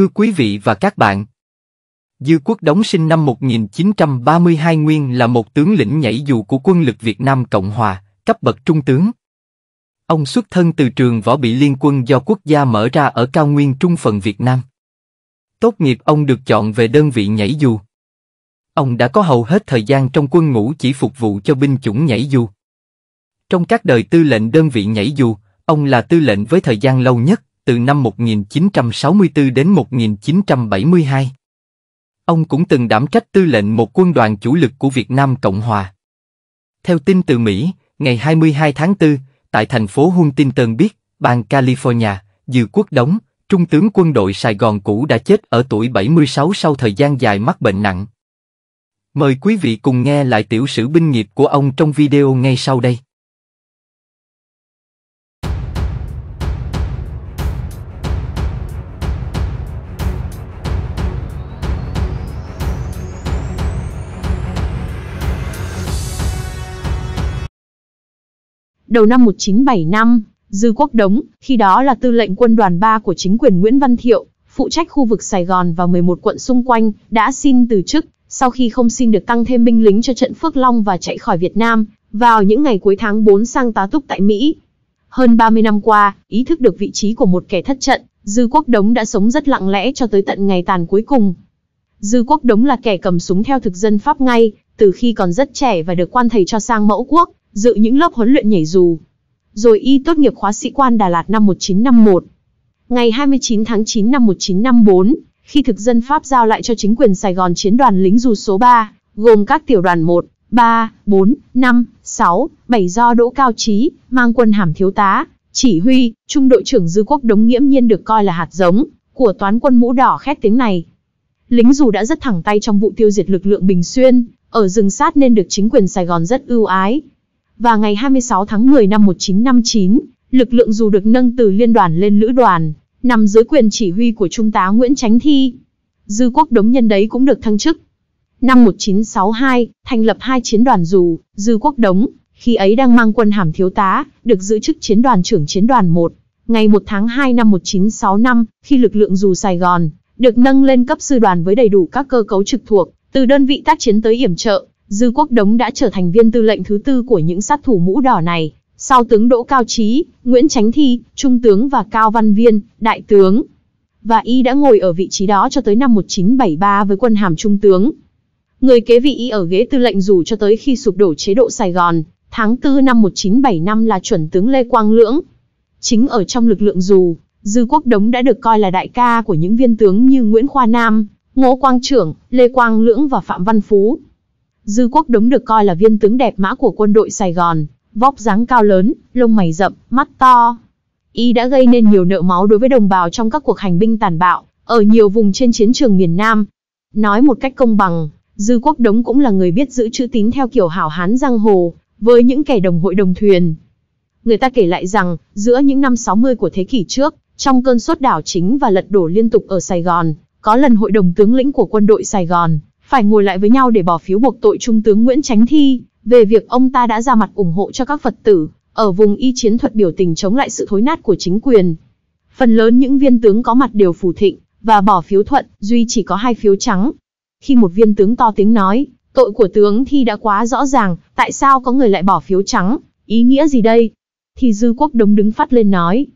Thưa quý vị và các bạn, Dư Quốc Đống sinh năm 1932 nguyên là một tướng lĩnh nhảy dù của quân lực Việt Nam Cộng Hòa, cấp bậc trung tướng. Ông xuất thân từ trường võ bị liên quân do quốc gia mở ra ở cao nguyên trung phần Việt Nam. Tốt nghiệp ông được chọn về đơn vị nhảy dù. Ông đã có hầu hết thời gian trong quân ngũ chỉ phục vụ cho binh chủng nhảy dù. Trong các đời tư lệnh đơn vị nhảy dù, ông là tư lệnh với thời gian lâu nhất, từ năm 1964 đến 1972. Ông cũng từng đảm trách tư lệnh một quân đoàn chủ lực của Việt Nam Cộng Hòa. Theo tin từ Mỹ, ngày 22 tháng 4, tại thành phố Huntington Beach, bang California, Dư Quốc Đống, trung tướng quân đội Sài Gòn cũ đã chết ở tuổi 76 sau thời gian dài mắc bệnh nặng. Mời quý vị cùng nghe lại tiểu sử binh nghiệp của ông trong video ngay sau đây. Đầu năm 1975, Dư Quốc Đống, khi đó là tư lệnh quân đoàn 3 của chính quyền Nguyễn Văn Thiệu, phụ trách khu vực Sài Gòn và 11 quận xung quanh, đã xin từ chức, sau khi không xin được tăng thêm binh lính cho trận Phước Long và chạy khỏi Việt Nam, vào những ngày cuối tháng 4 sang tá túc tại Mỹ. Hơn 30 năm qua, ý thức được vị trí của một kẻ thất trận, Dư Quốc Đống đã sống rất lặng lẽ cho tới tận ngày tàn cuối cùng. Dư Quốc Đống là kẻ cầm súng theo thực dân Pháp ngay, từ khi còn rất trẻ và được quan thầy cho sang mẫu quốc, dự những lớp huấn luyện nhảy dù. Rồi y tốt nghiệp khóa sĩ quan Đà Lạt năm 1951. Ngày 29 tháng 9 năm 1954, khi thực dân Pháp giao lại cho chính quyền Sài Gòn chiến đoàn lính dù số 3, gồm các tiểu đoàn 1, 3, 4, 5, 6, 7 do Đỗ Cao Trí, mang quân hàm thiếu tá, chỉ huy, trung đội trưởng Dư Quốc Đống nghiễm nhiên được coi là hạt giống của toán quân mũ đỏ khét tiếng này. Lính dù đã rất thẳng tay trong vụ tiêu diệt lực lượng Bình Xuyên, ở rừng sát nên được chính quyền Sài Gòn rất ưu ái. Và ngày 26 tháng 10 năm 1959, lực lượng dù được nâng từ liên đoàn lên lữ đoàn, nằm dưới quyền chỉ huy của Trung tá Nguyễn Chánh Thi. Dư quốc đống nhân đấy cũng được thăng chức. Năm 1962, thành lập hai chiến đoàn dù, Dư quốc đống, khi ấy đang mang quân hàm thiếu tá, được giữ chức chiến đoàn trưởng chiến đoàn 1. Ngày 1 tháng 2 năm 1965, khi lực lượng dù Sài Gòn, được nâng lên cấp sư đoàn với đầy đủ các cơ cấu trực thuộc, từ đơn vị tác chiến tới yểm trợ, Dư Quốc Đống đã trở thành viên tư lệnh thứ tư của những sát thủ mũ đỏ này, sau tướng Đỗ Cao Trí, Nguyễn Chánh Thi, Trung tướng và Cao Văn Viên, Đại tướng. Và y đã ngồi ở vị trí đó cho tới năm 1973 với quân hàm Trung tướng. Người kế vị y ở ghế tư lệnh dù cho tới khi sụp đổ chế độ Sài Gòn, tháng 4 năm 1975 là chuẩn tướng Lê Quang Lưỡng. Chính ở trong lực lượng dù, Dư Quốc Đống đã được coi là đại ca của những viên tướng như Nguyễn Khoa Nam, Ngô Quang Trưởng, Lê Quang Lưỡng và Phạm Văn Phú. Dư Quốc Đống được coi là viên tướng đẹp mã của quân đội Sài Gòn, vóc dáng cao lớn, lông mày rậm, mắt to. Y đã gây nên nhiều nợ máu đối với đồng bào trong các cuộc hành binh tàn bạo, ở nhiều vùng trên chiến trường miền Nam. Nói một cách công bằng, Dư Quốc Đống cũng là người biết giữ chữ tín theo kiểu hảo hán giang hồ, với những kẻ đồng hội đồng thuyền. Người ta kể lại rằng, giữa những năm 60 của thế kỷ trước, trong cơn sốt đảo chính và lật đổ liên tục ở Sài Gòn, có lần hội đồng tướng lĩnh của quân đội Sài Gòn, phải ngồi lại với nhau để bỏ phiếu buộc tội Trung tướng Nguyễn Chánh Thi, về việc ông ta đã ra mặt ủng hộ cho các Phật tử, ở vùng y chiến thuật biểu tình chống lại sự thối nát của chính quyền. Phần lớn những viên tướng có mặt đều phủ thịnh, và bỏ phiếu thuận, duy chỉ có hai phiếu trắng. Khi một viên tướng to tiếng nói, tội của tướng Thi đã quá rõ ràng, tại sao có người lại bỏ phiếu trắng, ý nghĩa gì đây? Thì Dư Quốc Đống đứng phát lên nói.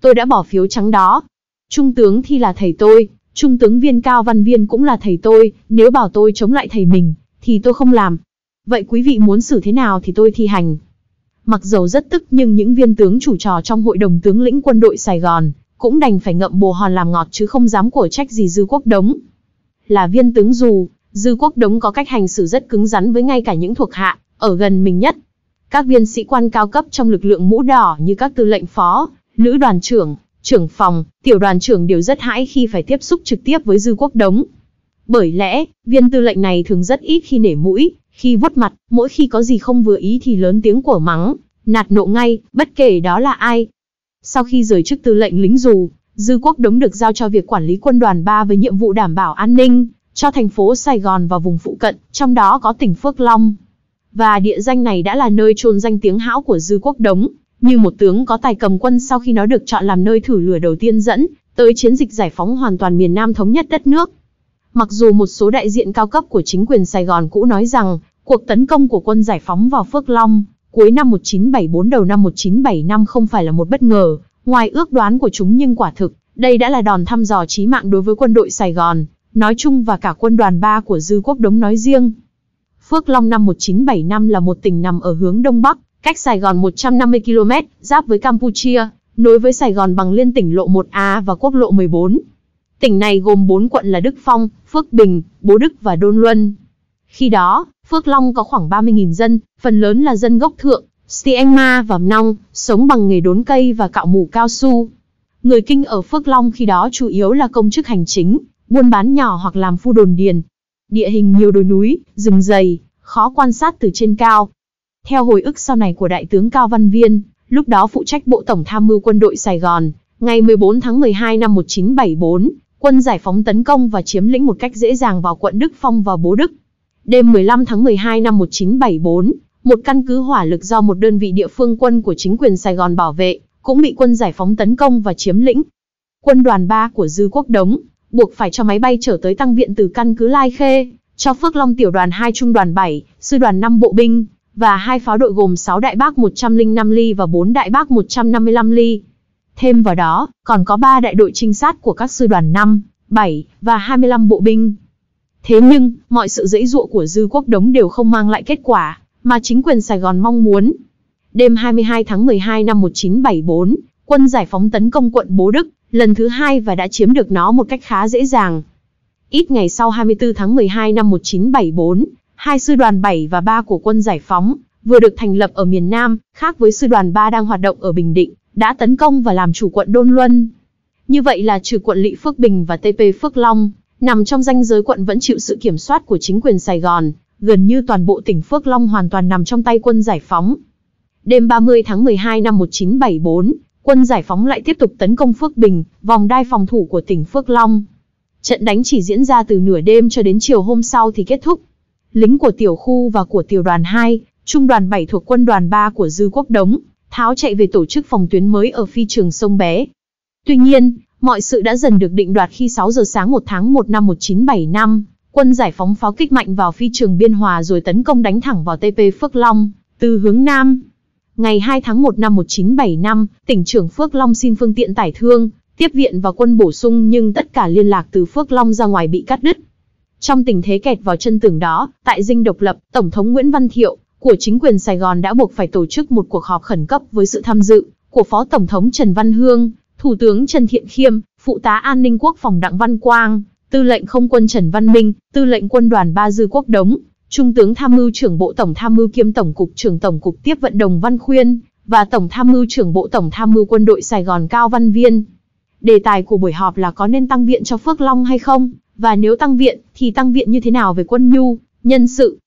Tôi đã bỏ phiếu trắng đó. Trung tướng Thi là thầy tôi, Trung tướng viên Cao Văn Viên cũng là thầy tôi, nếu bảo tôi chống lại thầy mình, thì tôi không làm. Vậy quý vị muốn xử thế nào thì tôi thi hành. Mặc dầu rất tức nhưng những viên tướng chủ trò trong hội đồng tướng lĩnh quân đội Sài Gòn, cũng đành phải ngậm bồ hòn làm ngọt chứ không dám cổ trách gì Dư Quốc Đống. Là viên tướng dù, Dư Quốc Đống có cách hành xử rất cứng rắn với ngay cả những thuộc hạ, ở gần mình nhất. Các viên sĩ quan cao cấp trong lực lượng mũ đỏ như các tư lệnh phó, lữ đoàn trưởng, trưởng phòng, tiểu đoàn trưởng đều rất hãi khi phải tiếp xúc trực tiếp với Dư Quốc Đống. Bởi lẽ, viên tư lệnh này thường rất ít khi nể mũi, khi vuốt mặt, mỗi khi có gì không vừa ý thì lớn tiếng của mắng, nạt nộ ngay, bất kể đó là ai. Sau khi rời chức tư lệnh lính dù, Dư Quốc Đống được giao cho việc quản lý quân đoàn 3 với nhiệm vụ đảm bảo an ninh cho thành phố Sài Gòn và vùng phụ cận, trong đó có tỉnh Phước Long. Và địa danh này đã là nơi trôn danh tiếng hão của Dư Quốc Đống, như một tướng có tài cầm quân sau khi nó được chọn làm nơi thử lửa đầu tiên dẫn tới chiến dịch giải phóng hoàn toàn miền Nam thống nhất đất nước. Mặc dù một số đại diện cao cấp của chính quyền Sài Gòn cũ nói rằng, cuộc tấn công của quân giải phóng vào Phước Long, cuối năm 1974 đầu năm 1975 không phải là một bất ngờ, ngoài ước đoán của chúng nhưng quả thực, đây đã là đòn thăm dò chí mạng đối với quân đội Sài Gòn, nói chung và cả quân đoàn 3 của Dư Quốc Đống nói riêng. Phước Long năm 1975 là một tỉnh nằm ở hướng Đông Bắc, cách Sài Gòn 150 km, giáp với Campuchia, nối với Sài Gòn bằng liên tỉnh lộ 1A và quốc lộ 14. Tỉnh này gồm 4 quận là Đức Phong, Phước Bình, Bố Đức và Đôn Luân. Khi đó, Phước Long có khoảng 30.000 dân, phần lớn là dân gốc thượng, Stiengma và Nong, sống bằng nghề đốn cây và cạo mủ cao su. Người Kinh ở Phước Long khi đó chủ yếu là công chức hành chính, buôn bán nhỏ hoặc làm phu đồn điền. Địa hình nhiều đồi núi, rừng dày, khó quan sát từ trên cao. Theo hồi ức sau này của Đại tướng Cao Văn Viên, lúc đó phụ trách Bộ Tổng Tham mưu Quân đội Sài Gòn, ngày 14 tháng 12 năm 1974, quân giải phóng tấn công và chiếm lĩnh một cách dễ dàng vào quận Đức Phong và Bố Đức. Đêm 15 tháng 12 năm 1974, một căn cứ hỏa lực do một đơn vị địa phương quân của chính quyền Sài Gòn bảo vệ, cũng bị quân giải phóng tấn công và chiếm lĩnh. Quân đoàn 3 của Dư Quốc Đống, buộc phải cho máy bay trở tới tăng viện từ căn cứ Lai Khê, cho Phước Long tiểu đoàn 2 trung đoàn 7, sư đoàn 5 bộ binh, và hai pháo đội gồm 6 đại bác 105 ly và 4 đại bác 155 ly. Thêm vào đó, còn có 3 đại đội trinh sát của các sư đoàn 5, 7 và 25 bộ binh. Thế nhưng, mọi sự dễ dụa của Dư Quốc Đống đều không mang lại kết quả, mà chính quyền Sài Gòn mong muốn. Đêm 22 tháng 12 năm 1974, quân giải phóng tấn công quận Bố Đức, lần thứ hai và đã chiếm được nó một cách khá dễ dàng. Ít ngày sau 24 tháng 12 năm 1974, hai sư đoàn 7 và 3 của quân giải phóng, vừa được thành lập ở miền Nam, khác với sư đoàn 3 đang hoạt động ở Bình Định, đã tấn công và làm chủ quận Đôn Luân. Như vậy là trừ quận lị Phước Bình và TP Phước Long, nằm trong danh giới quận vẫn chịu sự kiểm soát của chính quyền Sài Gòn, gần như toàn bộ tỉnh Phước Long hoàn toàn nằm trong tay quân giải phóng. Đêm 30 tháng 12 năm 1974, quân giải phóng lại tiếp tục tấn công Phước Bình, vòng đai phòng thủ của tỉnh Phước Long. Trận đánh chỉ diễn ra từ nửa đêm cho đến chiều hôm sau thì kết thúc. Lính của tiểu khu và của tiểu đoàn 2, trung đoàn 7 thuộc quân đoàn 3 của Dư Quốc Đống, tháo chạy về tổ chức phòng tuyến mới ở phi trường sông Bé. Tuy nhiên, mọi sự đã dần được định đoạt khi 6 giờ sáng 1 tháng 1 năm 1975, quân giải phóng pháo kích mạnh vào phi trường Biên Hòa rồi tấn công đánh thẳng vào TP Phước Long, từ hướng Nam. Ngày 2 tháng 1 năm 1975, tỉnh trưởng Phước Long xin phương tiện tải thương, tiếp viện và quân bổ sung nhưng tất cả liên lạc từ Phước Long ra ngoài bị cắt đứt. Trong tình thế kẹt vào chân tường đó, tại dinh độc lập, Tổng thống Nguyễn Văn Thiệu của chính quyền Sài Gòn đã buộc phải tổ chức một cuộc họp khẩn cấp với sự tham dự của Phó Tổng thống Trần Văn Hương, Thủ tướng Trần Thiện Khiêm, Phụ tá An ninh Quốc phòng Đặng Văn Quang, Tư lệnh Không quân Trần Văn Minh, Tư lệnh Quân đoàn Ba Dư Quốc Đống, Trung tướng Tham mưu trưởng Bộ Tổng Tham mưu kiêm Tổng cục trưởng Tổng cục Tiếp vận Đồng Văn Khuyên, và Tổng Tham mưu trưởng Bộ Tổng Tham mưu Quân đội Sài Gòn Cao Văn Viên. Đề tài của buổi họp là có nên tăng viện cho Phước Long hay không, và nếu tăng viện, thì tăng viện như thế nào về quân nhu, nhân sự.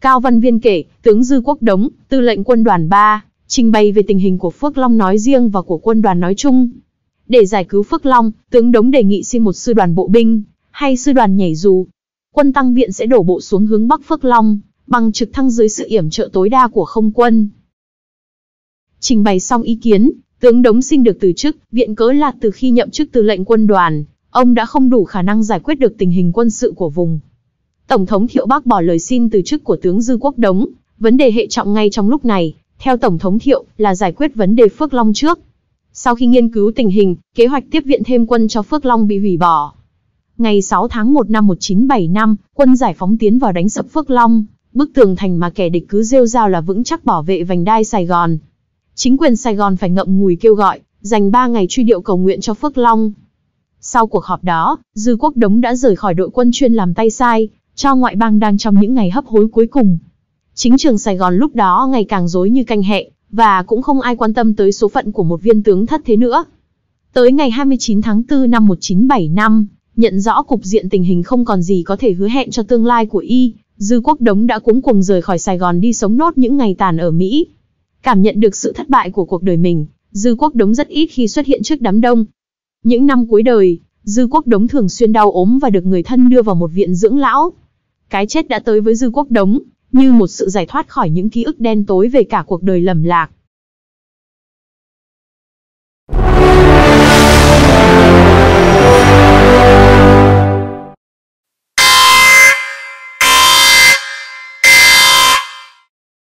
Cao Văn Viên kể, tướng Dư Quốc Đống, tư lệnh quân đoàn 3, trình bày về tình hình của Phước Long nói riêng và của quân đoàn nói chung. Để giải cứu Phước Long, tướng Đống đề nghị xin một sư đoàn bộ binh, hay sư đoàn nhảy dù. Quân tăng viện sẽ đổ bộ xuống hướng Bắc Phước Long, bằng trực thăng dưới sự yểm trợ tối đa của không quân. Trình bày xong ý kiến, tướng Đống xin được từ chức, viện cớ là từ khi nhậm chức tư lệnh quân đoàn, ông đã không đủ khả năng giải quyết được tình hình quân sự của vùng. Tổng thống Thiệu bác bỏ lời xin từ chức của tướng Dư Quốc Đống, vấn đề hệ trọng ngay trong lúc này, theo Tổng thống Thiệu, là giải quyết vấn đề Phước Long trước. Sau khi nghiên cứu tình hình, kế hoạch tiếp viện thêm quân cho Phước Long bị hủy bỏ. Ngày 6 tháng 1 năm 1975, quân giải phóng tiến vào đánh sập Phước Long, bức tường thành mà kẻ địch cứ rêu rao là vững chắc bảo vệ vành đai Sài Gòn. Chính quyền Sài Gòn phải ngậm ngùi kêu gọi, dành 3 ngày truy điệu cầu nguyện cho Phước Long. Sau cuộc họp đó, Dư Quốc Đống đã rời khỏi đội quân chuyên làm tay sai, cho ngoại bang đang trong những ngày hấp hối cuối cùng. Chính trường Sài Gòn lúc đó ngày càng rối như canh hẹ, và cũng không ai quan tâm tới số phận của một viên tướng thất thế nữa. Tới ngày 29 tháng 4 năm 1975, nhận rõ cục diện tình hình không còn gì có thể hứa hẹn cho tương lai của y, Dư Quốc Đống đã cuống cuồng rời khỏi Sài Gòn đi sống nốt những ngày tàn ở Mỹ. Cảm nhận được sự thất bại của cuộc đời mình, Dư Quốc Đống rất ít khi xuất hiện trước đám đông. Những năm cuối đời, Dư Quốc Đống thường xuyên đau ốm và được người thân đưa vào một viện dưỡng lão. Cái chết đã tới với Dư Quốc Đống, như một sự giải thoát khỏi những ký ức đen tối về cả cuộc đời lầm lạc.